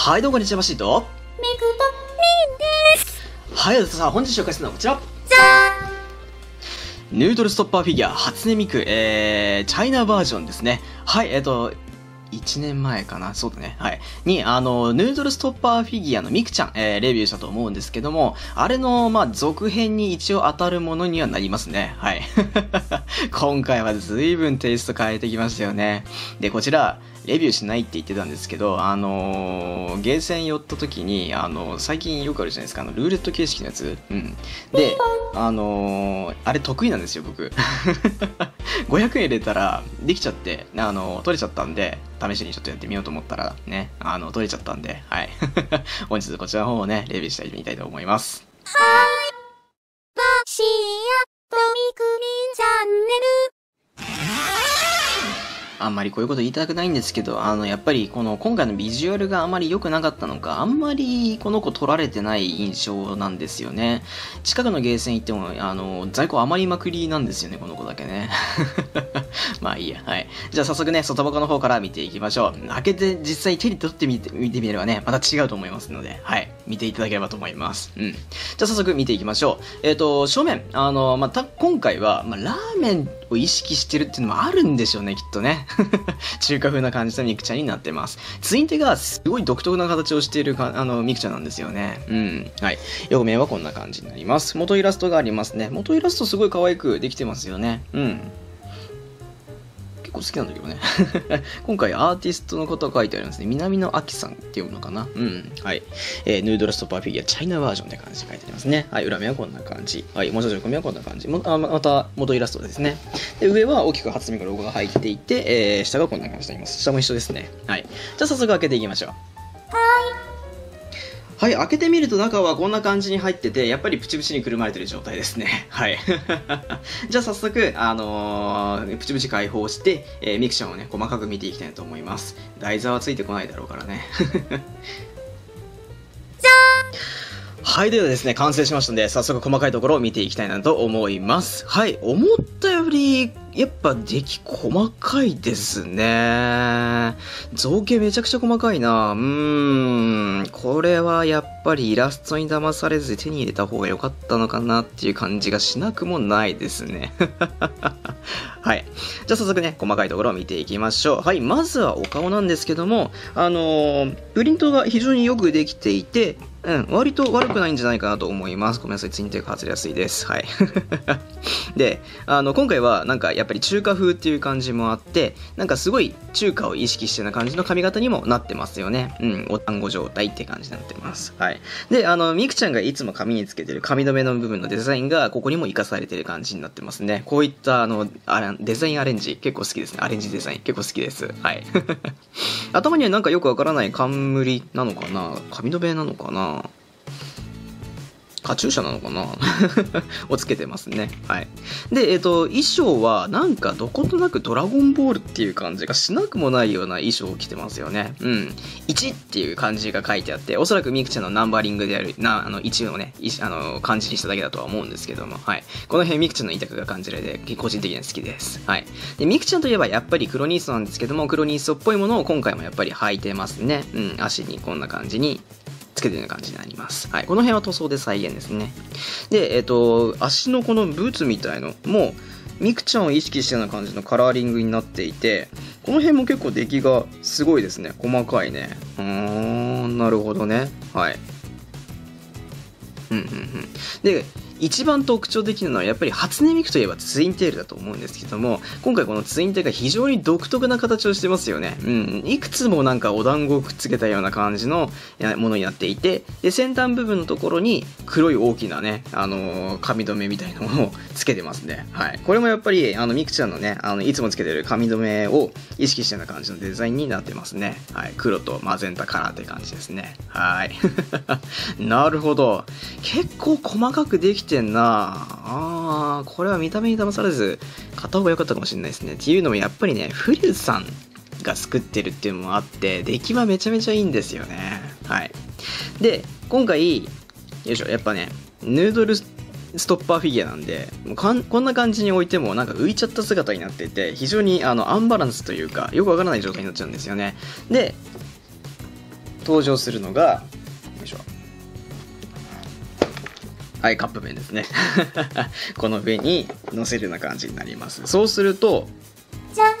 はい、どうもこんにちは、マシート。メグとミンです。はい、さあ、本日紹介するのはこちら。じゃヌードルストッパーフィギュア、初音ミク、えー、チャイナバージョンですね。はい、えっ、と、1年前かなそうだね。はい。に、あの、ヌードルストッパーフィギュアのミクちゃん、えー、レビューしたと思うんですけども、あれの、まあ、続編に一応当たるものにはなりますね。はい。今回は随分テイスト変えてきましたよね。で、こちら、レビューしないって言ってたんですけど、あのーゲーセン寄った時に、あの最近よくあるじゃないですか、あの、ルーレット形式のやつ。うん。で、あのーあれ得意なんですよ、僕。500円入れたら、できちゃって、あの取れちゃったんで、試しにちょっとやってみようと思ったら、ね、あの、取れちゃったんで、はい。本日こちらの方をね、レビューしてみたいと思います。バあんまりこういうこと言いたくないんですけど、あの、やっぱりこの今回のビジュアルがあまり良くなかったのか、あんまりこの子取られてない印象なんですよね。近くのゲーセン行っても、あの、在庫余りまくりなんですよね、この子だけね。まあいいや、はい。じゃあ早速ね、外箱の方から見ていきましょう。開けて実際手に取ってみて、見てみればね、また違うと思いますので、はい。見ていただければと思います。うん。じゃあ早速見ていきましょう。えっ、と、正面、あの、また、今回は、まあ、ラーメンを意識してるっていうのもあるんでしょうね、きっとね。中華風な感じのミクちゃんになってます。ツインテがすごい独特な形をしているかあのミクちゃんなんですよね。うん。はい。横面はこんな感じになります。元イラストがありますね。元イラストすごい可愛くできてますよね。うん。結構好きなんだけどね。今回アーティストの方書いてありますね。南野明さんって読むのかな。うん。はい。えーヌードルストッパーフィギュアチャイナバージョンって感じで書いてありますね。はい。裏面はこんな感じ。はい。文字込みはこんな感じ。もあまた元イラストですね。で、上は大きく初見のロゴが入っていて、えー下がこんな感じになります。下も一緒ですね。はい。じゃあ早速開けていきましょう。はい、開けてみると中はこんな感じに入ってて、やっぱりプチプチにくるまれてる状態ですね。はい。じゃあ早速、あのープチプチ解放して、えーミクちゃんをね、細かく見ていきたいと思います。台座はついてこないだろうからね。はい、ではですね、完成しましたので、早速細かいところを見ていきたいなと思います。はい、思ったより、やっぱ出来細かいですね。造形めちゃくちゃ細かいな。うーん、これはやっぱりイラストに騙されず手に入れた方が良かったのかなっていう感じがしなくもないですね。はい。じゃあ早速ね、細かいところを見ていきましょう。はい、まずはお顔なんですけども、あのープリントが非常によくできていて、うん、割と悪くないんじゃないかなと思います。ごめんなさい、ツインテーが外れやすいです。はい。で、あの、今回はなんかやっぱり中華風っていう感じもあって、なんかすごい中華を意識してな感じの髪型にもなってますよね。うん、お単語状態って感じになってます。はい。で、あの、ミクちゃんがいつも髪につけてる髪留めの部分のデザインがここにも活かされてる感じになってますね。こういったあの、あれデザインアレンジ結構好きですね。アレンジデザイン結構好きです。はい。頭にはなんかよくわからない冠なのかな？髪留めなのかな？カチューシャなのかな？をつけてますね。はい。で、えっ、と、衣装はなんかどことなくドラゴンボールっていう感じがしなくもないような衣装を着てますよね。うん。1っていう漢字が書いてあって、おそらくミクちゃんのナンバリングである、な、あの、1をね、あの、漢字にしただけだとは思うんですけども、はい。この辺ミクちゃんの委託が感じられて、個人的には好きです。はい。で、ミクちゃんといえばやっぱりクロニーソなんですけども、クロニーソっぽいものを今回もやっぱり履いてますね。うん。足にこんな感じにつけてるような感じになります。はい。この辺は塗装で再現ですね。で、えっ、と、足のこのブーツみたいのも、ミクちゃんを意識したような感じのカラーリングになっていて、この辺も結構出来がすごいですね。細かいね。うーん、なるほどね。はい。うんうんうん。で、一番特徴的なのはやっぱり初音ミクといえばツインテールだと思うんですけども今回このツインテールが非常に独特な形をしてますよね。うん。いくつもなんかお団子をくっつけたような感じのものになっていてで先端部分のところに黒い大きなねあのー髪留めみたいなものをつけてますね。はい。これもやっぱりあのミクちゃんのねあのいつもつけてる髪留めを意識したような感じのデザインになってますね。はい。黒とマゼンタカラーって感じですね。はい。なるほど。結構細かくできててんな。あこれは見た目に騙されず買った方が良かったかもしれないですね。っていうのもやっぱりねフリュさんが作ってるっていうのもあって出来はめちゃめちゃいいんですよね。はい。で今回よいしょやっぱねヌードルストッパーフィギュアなんでもうかんこんな感じに置いてもなんか浮いちゃった姿になっていて非常にあのアンバランスというかよくわからない状態になっちゃうんですよね。で登場するのが、はい、カップ麺ですね。この上に乗せるような感じになります。そうすると、じゃん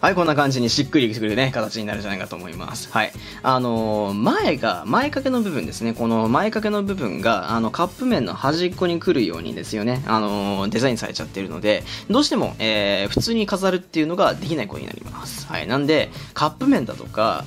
はい、こんな感じにしっくりくるね、形になるんじゃないかと思います。はい。あのー前が、前掛けの部分ですね。この前掛けの部分が、あの、カップ麺の端っこに来るようにですよね。あのーデザインされちゃってるので、どうしても、えー普通に飾るっていうのができないことになります。はい。なんで、カップ麺だとか、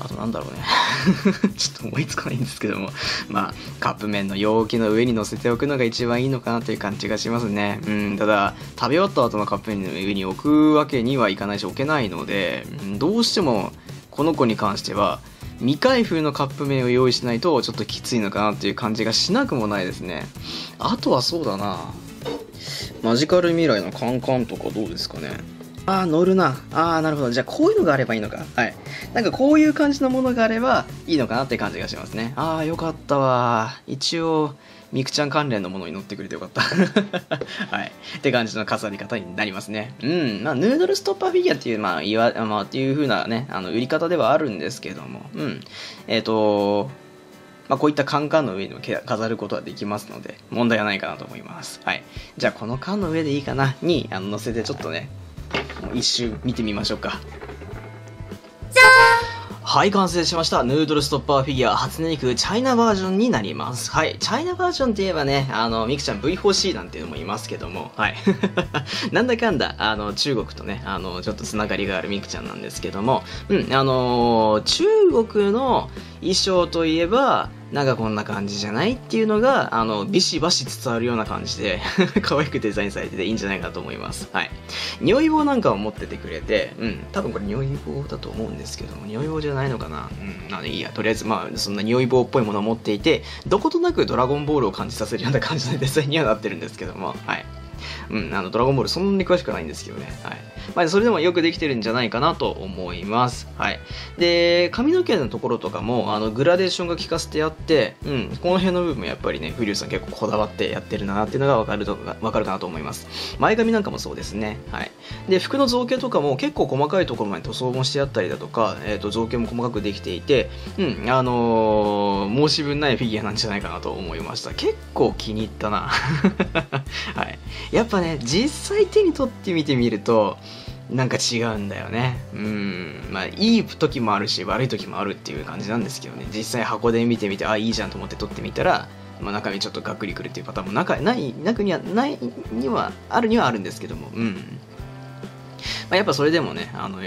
あとなんだろうね。ちょっと思いつかないんですけども。まあ、カップ麺の容器の上に乗せておくのが一番いいのかなという感じがしますね。うん、ただ、食べ終わった後のカップ麺の上に置くわけにはいかないし、置けないので、どうしても、この子に関しては、未開封のカップ麺を用意しないとちょっときついのかなという感じがしなくもないですね。あとはそうだな。マジカル未来のカンカンとかどうですかね。ああ、乗るな。ああ、なるほど。じゃあ、こういうのがあればいいのか。はい。なんか、こういう感じのものがあればいいのかなって感じがしますね。ああ、よかったわ。一応、ミクちゃん関連のものに乗ってくれてよかった。はい。って感じの飾り方になりますね。うん。まあ、ヌードルストッパーフィギュアっていう、まあ、いわ、まあ、っていう風なね、あの、売り方ではあるんですけども。うん。えっ、と、まあ、こういったカンカンの上にも飾ることはできますので、問題はないかなと思います。はい。じゃあ、この缶の上でいいかなに、あの、乗せてちょっとね、一周見てみましょうか。はい、完成しました。ヌードルストッパーフィギュア初音ミクチャイナバージョンになります。はい、チャイナバージョンって言えばね、あの、ミクちゃん V4C なんていうのもいますけども、はい。なんだかんだ、あの、中国とね、あの、ちょっとつながりがあるミクちゃんなんですけども、うん、あの中国の衣装といえば、なんかこんな感じじゃないっていうのが、あの、ビシバシ伝わるような感じで、可愛くデザインされてていいんじゃないかと思います。はい。匂い棒なんかを持っててくれて、うん、多分これ匂い棒だと思うんですけども、匂い棒じゃないのかな？うん、なんでいいや、とりあえずまあ、そんな匂い棒っぽいものを持っていて、どことなくドラゴンボールを感じさせるような感じのデザインにはなってるんですけども、はい。うん、あの、ドラゴンボールそんなに詳しくないんですけどね。はい。まあ、それでもよくできてるんじゃないかなと思います。はい。で、髪の毛のところとかも、あの、グラデーションが効かせてあって、うん、この辺の部分もやっぱりね、フリューさん結構こだわってやってるなっていうのがわかると、わかるかなと思います。前髪なんかもそうですね。はい。で、服の造形とかも結構細かいところまで塗装もしてあったりだとか、えっ、と、造形も細かくできていて、うん、あのー申し分ないフィギュアなんじゃないかなと思いました。結構気に入ったな。はい。やっぱね、実際手に取ってみてみると、なんか違うんだよね。うん。まあ、いい時もあるし、悪い時もあるっていう感じなんですけどね。実際箱で見てみて、あ、いいじゃんと思って撮ってみたら、まあ、中身ちょっとがっくりくるっていうパターンも中ない、中には、ないには、あるにはあるんですけども、うん。まあ、やっぱそれでもね、あの、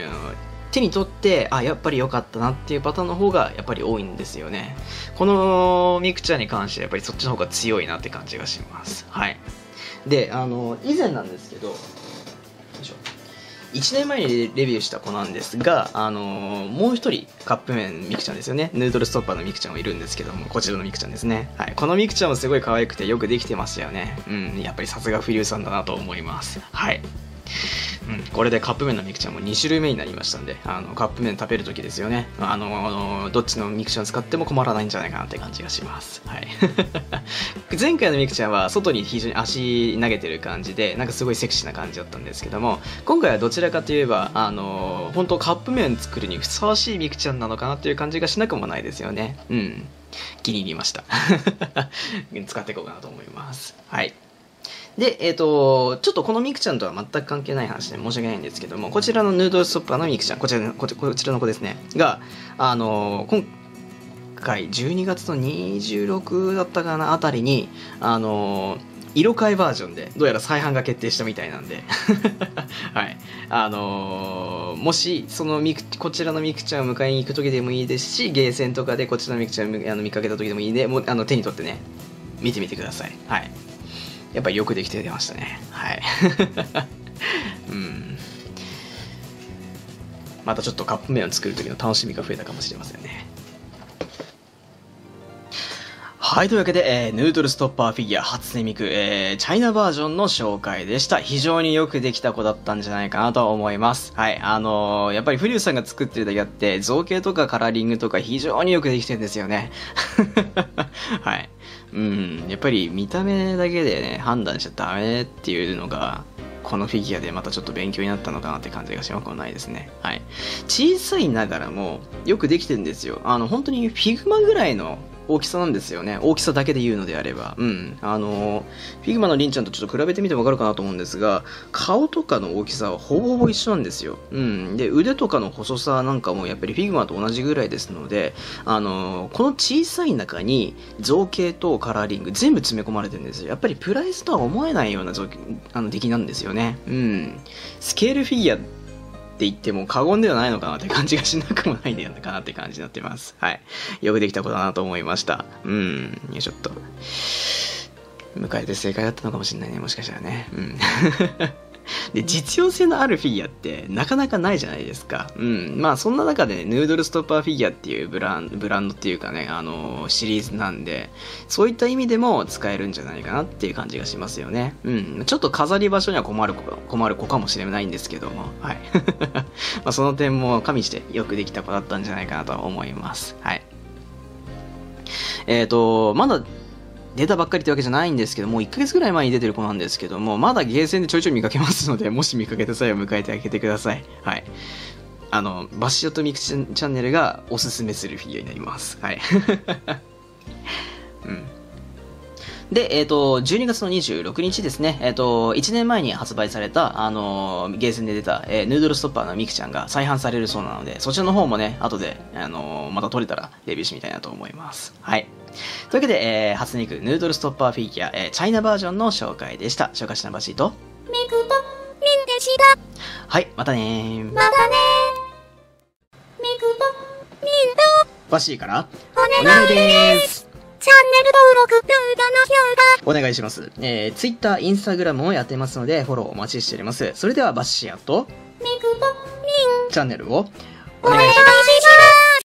手に取って、あ、やっぱり良かったなっていうパターンの方がやっぱり多いんですよね。このミクちゃんに関してはやっぱりそっちの方が強いなって感じがします。はい。で、あの、以前なんですけど、1年前にレビューした子なんですが、あのもう一人カップ麺ミクちゃんですよね。ヌードルストッパーのミクちゃんもいるんですけども、こちらのミクちゃんですね。はい。このミクちゃんもすごい可愛くてよくできてましたよね。うん。やっぱりさすがフリューさんだなと思います。はい。うん、これでカップ麺のミクちゃんも2種類目になりましたんで、あのカップ麺食べるときですよね。あのどっちのミクちゃん使っても困らないんじゃないかなって感じがします。はい。前回のミクちゃんは外に非常に足投げてる感じで、なんかすごいセクシーな感じだったんですけども、今回はどちらかといえば、あの本当カップ麺作るにふさわしいミクちゃんなのかなっていう感じがしなくもないですよね。うん。気に入りました。使っていこうかなと思います。はい。で、えっ、と、ちょっとこのミクちゃんとは全く関係ない話で申し訳ないんですけども、こちらのヌードルストッパーのミクちゃん、こちらこちらの子ですね、が、あの、今回12月の26だったかなあたりに、あの、色変えバージョンで、どうやら再販が決定したみたいなんで、はい。あのもし、そのミク、こちらのミクちゃんを迎えに行く時でもいいですし、ゲーセンとかでこちらのミクちゃんを見かけた時でもいいんで、もうあの手に取ってね、見てみてください。はい。やっぱよくできてましたね。はい。うん。またちょっとカップ麺を作る時の楽しみが増えたかもしれませんね。はい、というわけで、えーヌードルストッパーフィギュア初音ミク、えーチャイナバージョンの紹介でした。非常によくできた子だったんじゃないかなと思います。はい、あのーやっぱりフリューさんが作ってるだけあって、造形とかカラーリングとか非常によくできてるんですよね。はい。うん、やっぱり見た目だけでね、判断しちゃダメっていうのが、このフィギュアでまたちょっと勉強になったのかなって感じがしなくもないですね。はい。小さいながらもよくできてるんですよ。あの、本当に figma ぐらいの大きさなんですよね。大きさだけで言うのであれば。うん。あの、 figma のリンちゃんとちょっと比べてみてもわかるかなと思うんですが、顔とかの大きさはほぼほぼ一緒なんですよ。うん。で、腕とかの細さなんかもやっぱり figma と同じぐらいですので、あの、この小さい中に造形とカラーリング全部詰め込まれてるんですよ。やっぱりプライスとは思えないような造形あの出来なんですよね。うん。スケールフィギュアって言っても過言ではないのかなって感じがしなくもないのかなって感じになってます。はい。よくできたことだなと思いました。うん。よいしょっと。迎えて正解だったのかもしれないね。もしかしたらね。うん。で、実用性のあるフィギュアってなかなかないじゃないですか。うん。まあそんな中でね、ヌードルストッパーフィギュアっていうブランブランドっていうかね、あのシリーズなんで、そういった意味でも使えるんじゃないかなっていう感じがしますよね。うん。ちょっと飾り場所には困る子困る子かもしれないんですけども、はい。まあその点も加味してよくできた子だったんじゃないかなと思います。はい。えっ、と、まだ出たばっかりってわけじゃないんですけども、1ヶ月ぐらい前に出てる子なんですけども、まだゲーセンでちょいちょい見かけますので、もし見かけた際は迎えてあげてください。はい。あの、バシオとミクチャンネルがおすすめするフィギュアになります。はい。うん。で、えっ、と、12月の26日ですね、えっ、と、1年前に発売された、あのゲーセンで出た、えーヌードルストッパーのミクちゃんが再販されるそうなので、そちらの方もね、後で、あのまた撮れたらレビューしてみたいなと思います。はい。というわけで、えー初肉ヌードルストッパーフィギュア、えーチャイナバージョンの紹介でした。紹介したバシーと、ミクとミンでした。はい、またねー。またねミクとミンとバシーから、おお願いで。す。チャンネル登録、動画の評価。お願いします。えー、Twitter、Instagram もやってますので、フォローお待ちしております。それでは、バッシーとミクとミン。チャンネルをお願いします。